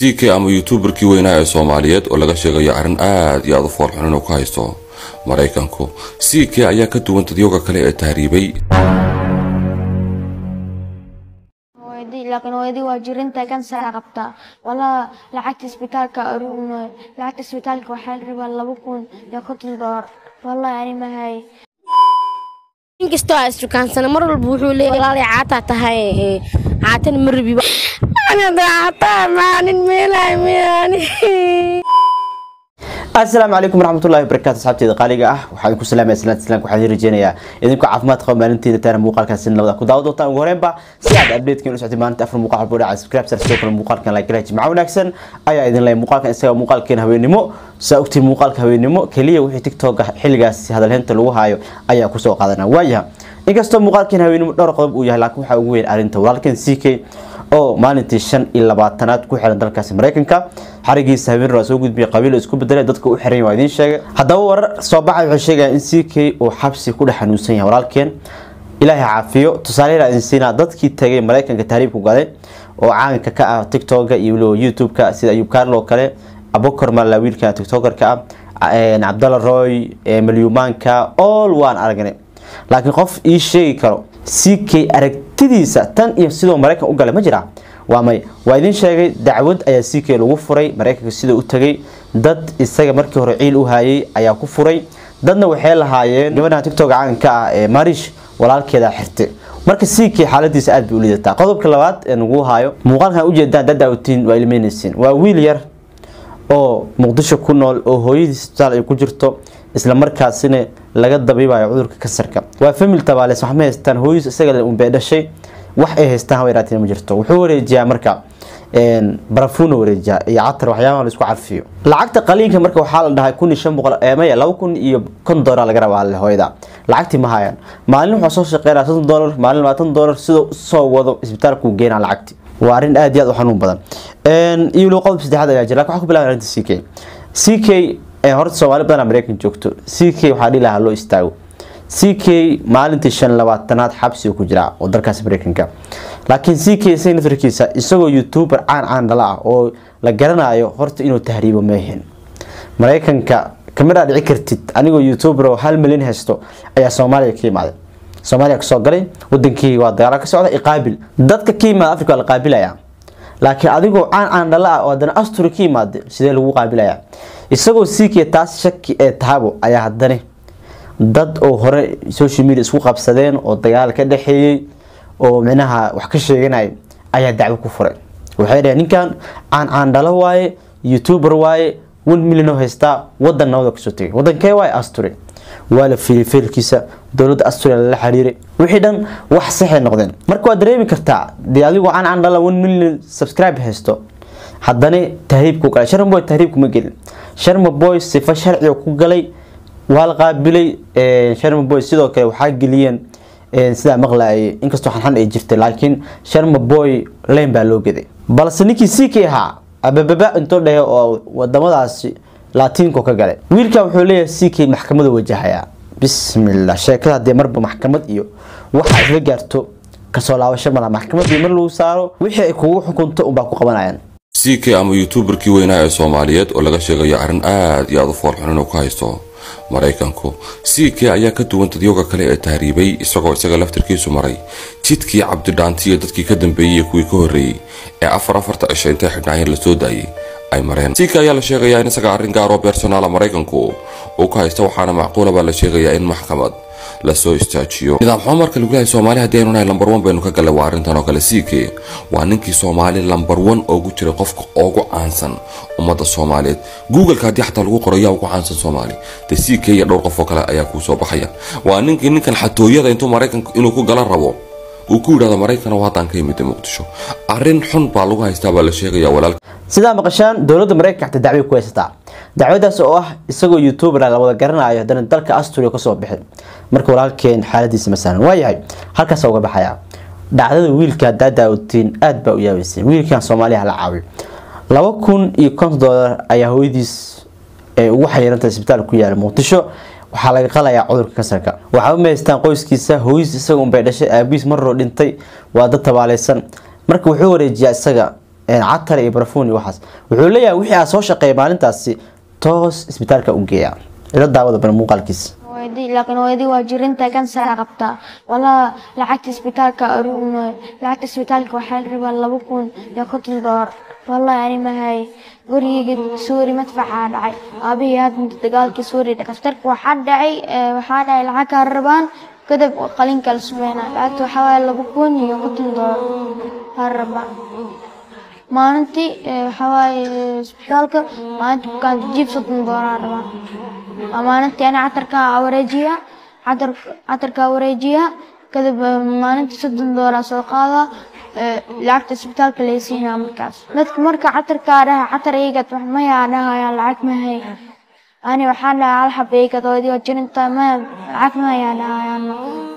ck ama youtuberkii weynaa ee soomaaliyeed oo laga sheegayo arrin aad iyo aad u foolxun inuu ka haysto maraykanku ck ayaa ka duwan dadyoga kale ee tahriibay. Laakiin hooyadii waa jirinta kansara qabtaa walaa lacagta isbitaalka lacagta isbitaalka waxaa la rabaa laba kun iyo konton doolar wallahi ani mahay inkastoo aa isdukaansana mar walba wuxuu leeyahay walaalay caataa tahay caatana ma rabi asalaamu calaykum waraxmatullahi wabarakaatu asxaabteeda qaaliga ah waxaan ku salaamaya salaanta islaamka waxaan idin rajeynayaa idinku caafimaad qaba maalinteeda taana muuqaalkan sin labada ku daawa doontaan ugu horeenba si aad updatekan u socotay maalinta afar muuqaal walbo dhaca subscribe sar sidoo kale muuqaalkan like gala jimca wanaagsan ayaa idin leeyahay muuqaalkan isaga muuqaalkeen haweenimo. Saa ogtiin muuqaalka haweenimo keliya wixii tiktok xilligaas hadalheynta lagu haayo ayaa ku soo qaadana waayaha inkastoo muuqaalkeen haweenimo dhowr qodob uu yahay laakiin waxaa ugu weyn arrinta walaalkan ck oo maalintii shan iyo labaatanaad ku xiran dalkaasi maraykanka xarigiisa habeen soo gudbiyay qabiil isku bedelay dadka u xiran waa idiin sheegay. Haddaba warar soo baxay waxay sheegayaan in ck uu xabsi ku dhex xanuunsan yahay walaalkeen. Ilaahay caafiyo. Tusaaleyaal idin siinaa dadkii tagay maraykanka tahriibku gaday oo caanka ka ah tiktoka iyo weliba youtube-ka sida ayub carlo kale abokor malla wiilka tiktokerka ah cabdalla roy malyumaanka all waan aragnay laakiin qof ii sheegi karo ck aragtidiisa tan iyo sidoo maraykan u galay ma jira waa may waa idiin sheegay dacwad ayaa ck lagu furay maraykanka sidoo u tagay dad isaga markii hore ciil u haayay ayaa ku furay dadna waxay lahaayeen gabadhan tiktok caanka ah ee marish walaalkeeda xirtay. Marka ck xaaladiisa aad bay u lidataa qodobka labaad ee nagu haayo muuqaalkan ujeedaan dadawtiin waa ilmeynaysiin waa wiil yar oo muqdisho ku nool oo hooyadii isbitaal ay ku jirto isla markaasina laga dabiibayo cudurka kansarka. Waa famil tabaales wax ma haystaan hooyis isaga unbay dhashay. Wax ay haystaan hawa yaraatee ma jirto. Wuxuu wareejiyaa marka barafuuna wareejiyaa iyo catar waxyaabaha la isku carfiyo. Lacagta qaliinka marka waxaa la dhahay kun iyo shan boqol maya laba kun iyo kon doolar laga rabaa le hooyada. Lacagtii ma hayaan. Maalin waxaa soo shaqeynaya soddon doolar maalin labaatan doolar sidoo soo wado isbitaalku geenaa lacagti waa arrin aad iyo aad u xanuun badan. Iyo weliba qodob saddexaad ayaa jira. Lakin waxaa ku bilaabay arrinta c k. C k horta soomaali badan maraykan joogto c k waxaa dhihi lahaa loo istaago. C k maalintii shan labaatanaad xabsiga ku jira oo dalkaas maraykanka laakiin c k isaga nafarkiisa isagoo youtuber caan caan dhala ah oo la garanayo horta inuu tahriibo meehen maraykanka ka mid aa dhici kartid anigoo youtuber oo hal milyan haysto ayaa soomaaliya ka imaaday. Soomaaliya ka soo galay wadankii waa dagaala ka socda iqaabil dadka ka yimaada africa waa la qaabilaya. Laakiin adigoo caan caan dhala ah oo haddana asturi ka yimaada sidee lagu qaabilaya isagoo ck taas shaki ee tahabo ayaa haddana dad oo hore social media isku qabsadeen oo dagaal ka dhexeeyey oo micnaha wax ka sheeganaya ayaa dacwo ku furay. Waxay dhaheen ninkan caan caan dhalo waaye youtuber waaye one million oo haystaa wadan nabada ka soo tegay wadankee waaye asturi waa la fiilay feelkiisa dowladda asturiya lala xiriiray wixii dhan wax saxay noqdeen. Marka waad dareemi kartaa dee adigoo caan caan dhala one million subscribe haysto haddana tahriibku galay sharma boy tahriibku ma gelin. Sharma boy sifa sharciga ku galay waa la qaabilay sharma boy sidoo kale waxaa geliyeen sidaa maqlaayay. Inkastoo xanxan ay jirtay laakiin sharma boy leyn baa loo geday. Balse ninkii ck ahaa abababa intoo dhehe oo wadamadaasi laatiinko ka galay. Wiilkan wuxuu leeyahay ck maxkamada wajahaya bismillah sheekada hadee marba maxkamad iyo waxaa isla gaarto ka soo laabasho mala maxkamadii mar lagu saaro wixii ay kugu xukunto unbaa ku qabanayaan ck ama youtuberkii weynaa ee soomaaliyeed oo laga sheegayo arrin aad iyo aad u foolxun inuu ka haysto. Maraykanku ck ayaa ka duwan dadyoga kale ee tahriibay isagoo isaga laftarkiisu maray. Jidkii cabdidhaanti iyo dadkii ka dambeeyey kuwii ka horreeyey ee afar afarta cisho intay xidhnaayeen la soo daayay ay mareen. Ck ayaa la sheegayaa in isaga arrin gaaroo beersonaala maraykanku uu ka haysto waxaana macquula baa la sheegayaa in maxkamad la soo istaajiyo. Nidaam xumo marka lagu lehay soomaali haddii aynu nahay lambar one baynu ka gallay waa arrintan oo kale ck waa ninkii soomaali lambar one oogu jiray qofka ugu caansan ummadda soomaaliyeed. Googleka haddii xataa lagu qoro yaa ugu caansan soomaali. De ck iyo dhowr qof oo kale ayaa kuu soo baxaya. Waa ninkii ninkan xatooyada intuu maraykanka inuu ku gala rabo uu ku yidhahdo maraykan oo haddaan ka yimid muqdisho. Arrin xun baa lagu haystaa baa la sheegaya walaalka. Sidaa maqashaan dowladda maraykanka xataa dacway ku haysataa dacwadaas oo ah isagoo youtuber la wada garanayo haddana dalka asturia ka soo bixin marka walaalkeen xaaladiisa masalan waayahay halkaas uga baxaya. Dhacdada wiilka haddaa daawtiin aad baa u yaabaysay wiilkan soomaaliya la caawiyo laba kun iyo konton doolar ayaa hooyadiis ee ugu xayiiranta isbitaal ku yaalla muqdisho. Waxaa laga qalayaa cudurka kansarka. Waxaa u mahaystaan qoyskiisa hooyis isaga unbay dhashay aabihiis marroo dhintay waa dad tabaaleysan marka wuxuu wareejiyaa isaga catar iyo barafuun iyo waxaas. Wuxuu leeyahay wixii aad soo shaqeeya maalintaasi toos isbitaalka u geeya ila daawada bal muuqaalkiisa laakiin hooyadii waa jirinta kansara qabtaa walaa lacagta isbitaalka lacagta isbitaalka waxaa rabaa laba kun iyo konton doolar wallahi ani mahay gurigeyga suuri madfacaa dhacay aabihii hadda dagaalkii suuri dhakhtarka waxaa dhacay eh, waxaa dhacay lacag kaa rabaan kadib qalinka la sameynaa lacagta waxaa waaye laba kun iyo konton doolar kaa rabaan maalintii waxaa waaye eh, isbitaalka maalinta bukaan jiib soddon doolar rabaan waa maalintii ani catarkaa wareejiya catar catarkaa wareejiya kadib maalintii soddon doolar soo qaada eh, lacagta isbitaalka laysiinaa markaas dadka marka catarkaa dhaha catar iygad wax mayaa dhahaya lacag mahay ani waxaan dhahaa hal xab iygad oodii waa jirinta ma lacag mayaa dhahayaan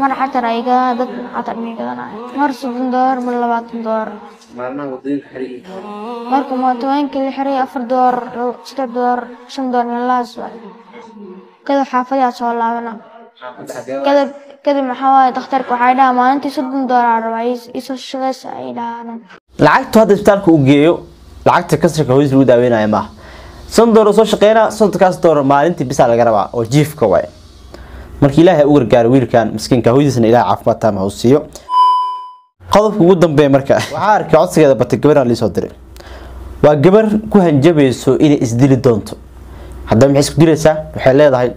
mar catar aygadaa dad catar maigadanaya mar soddon doolar mar labaatan doolar marka mootooyinka la xiray afar doolar saddex doolar shan doolar waay. Kadib xaafadaa soo laabana. Kadib kadib maxaa waaye dhakhtarka waxay dhahaa maalintii soddon doolar rabaa isoo shaqeysa ay dhahaan. Lacagtu hadda isbitaalka uu geeyo lacagta kasarka hooyis lagu daaweynaya maaha doolar soo shaqeynaa soddonkaas doolar maalintii bisaa laga rabaa oo jiifka waay marka ilaahay u gargaaro wiilkan miskiinka hooyadiisna ilahay caafimaad taama u siiyo. Qodobka ugu dambeeya marka waxaa arkay codsigeeda batay gabaraan liisoo diray. Waa gabar ku hanjabayso inay isdili doonto. Haddaba maxay isku dilaysaa? Waxay leedahay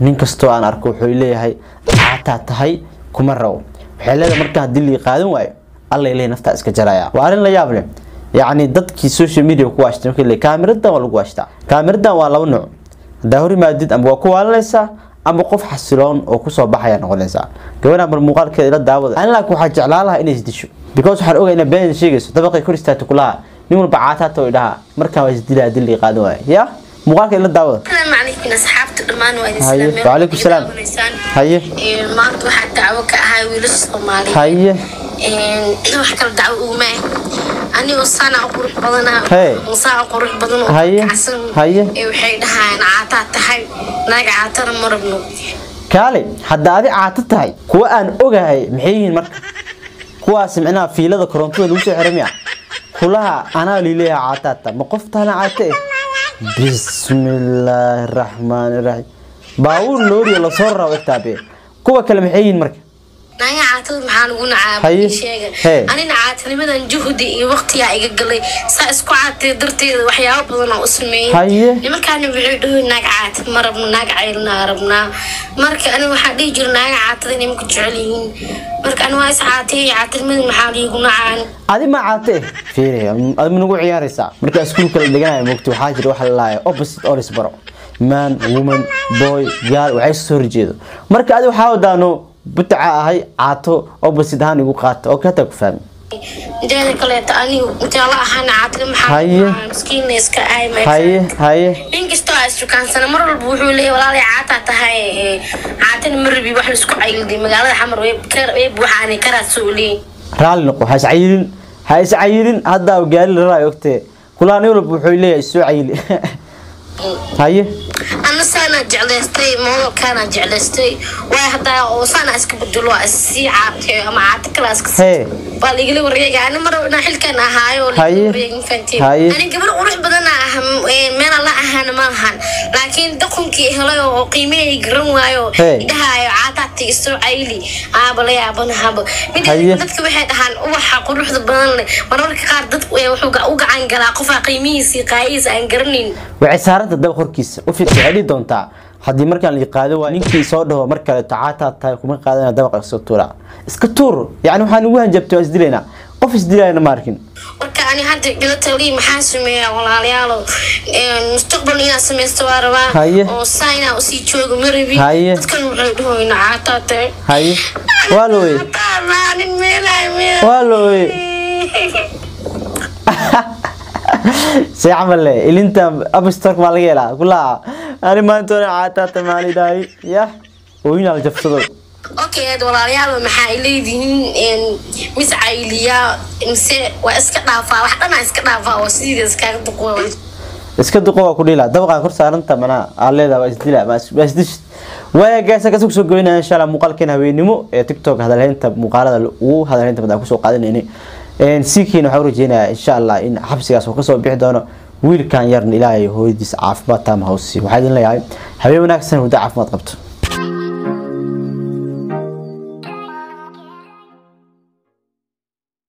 nin kastoo aan arko wuxuu leeyahay caataa tahay kuma rabo waxay leedahay marka haddii lii qaadan waayo alla ilaahay naftaa iska jaraya waa arrin la yaab leh yacni dadkii social media ku waashtay markii le kaamiradan waa lagu waashtaa kaamiradan waa laba nooc haddaa hor yimaadid ama waa ku waalanaysaa ama qof xasiloon oo kusoo baxaya noqonaysaa gabadhan bal muuqaalkeeda ila daawada ani laakiin waxaa jeclaan lahaa inay isdisho because waxaan ogaa inay been sheegayso dabaqay kor istaagta kulaha nin walba caataata oo idhaha markaa waa isdilaa dilli qaadan waaya ya muuqaalka ila daawada السلام عليكم أصحابتي دمان وإذا هاي، سلام وعليكم السلام. هاي. ما أنت واحد دعوة كهاي ويلش صومالي haye wax kala dacwo uguma ani usana qurux badana Hey. usaa qurux badan waxay dhahaan caataa tahay. Naga caatana ma rabno. Kaale hadda adi caato tahay kuwa aan ogahay maxay yihiin marka? Kuwaas micnaha fiilada korontada lagu soo xiray miya kulaha anaa liileeyaha caataata ma qoftaana caate eh? Bismillaahi raxmaani raxiim baabuur looriya la soo rabo egtaabe kuwa kale maxay yihiin marka naga caatada maxaa lagu nacaaba Haye. sheega. Hey. anina caatanimadan juhdi iyo waqtigaa iga galay. Saa isku caatay darteeda waxyaabo badan oo u sameeyey. Nimankaana waxay dhahoy naag caatad ma rabno naag caylnaa rabnaa marka ani waxaa dhihi jira naaga caatada inay maka jecel yihiin. Marka ani waa is caatay caatanimadan maxaa liigu nacaan. Adi ma caate eh fiiri adi ma nagu ciyaaraysaa? Marka iskuulka la dhiganayo mogto waxaa jira waxa la laaya opposite oris baro man woman boy gaal waxay soo horjeedo. Marka adi waxaa wadaano butaca ahay caato opposite ahaan igu qaata oo kataa ku fahmi. Inteeda kaleeto anigu la ahaana caatada maxaa miskiinna iska ahay haye haye. inkastoo aa istukaansana mar walba wuxuu leeyahay walaalay caataa tahay ee, caatana ma rabi wax la isku cayilday magaalada xamar way ka- way buuxaanay karaad soo leeyin raalli noqo ha iscayilin ha iscayilin hadda gaari la raayo ogtee. Kulaa nin walba wuxuu leeyahay isoo cayili. Haye ana saanaa jeclaystay moodalkaanaa jeclaystay. Waay haddaa oo saanaa iska bedelo waa issii caatay ama caata kalaa iska sii hee baa laigala wareega ani mar inaa xilkan ahaayo ani gabar qurux badan ah meela la ahaana ma lahan laakiin dakunkii helay oo qiimihii garan waayo idhahaayo caataati isoo cayli aaba la yaabanahaba Haye. mida dadka waxay dhahaan ubaxa quruxda badan leh. Mararka qaar dadku ee wuxuu u gacan galaa qofaa qiimihiisii qaayihiisa aan garanayn waxay saaranta daba korkiisa u fiirsa waxay dhihi doontaa haddii markaan la qaado waa ninkii soo dhaho mar kale tacaataa tahay kuma qaadana dabaqa iska tuura. Iska tuur yacni waxaan ugu hanjabtay waa isdilaynaa qof isdilayana ma arkin. Marka ani hadda ila talii maxaa sameeyaa walaalayaalo. Een, mustaqbal inaad samaysto waa rabaa. Oo saa inaa u sii joogo ma rabi dadkan waxay dhahoyna caataa tahay. Haye. Waa la meel waa la weye see camal le ilinta abstork maa laga helaa? Kulaa ani maanta ona caataata maalidahay ya ooyinaa la jabsado okay walaalayaal maxaa ay leedihiin een, mis cayliyaa mise waa iska dhaafaa? Wax dhanaa iska dhaafaa oo sidiida iskaaga duqwa iska duqo waa ku dhila dabaqaa kor saaranta manaa aa leedaha waa isdila waa isdish waaya gaasa ka soo ku soo goynaya insha allah muuqaalkeena haweenimo ee tiktok hadalhaynta muuqaalada ugu hadalhaynta badan ku soo qaadanaynay siikiina waxaa u rajeynayaa insha allah in xabsigaas uu ka soo bixi doono wiilkan yarna ilaahay hooyadiis caafimaad taama hawsi waxaa idin leeyahay habeen wanaagsan huddo caafimaad qabto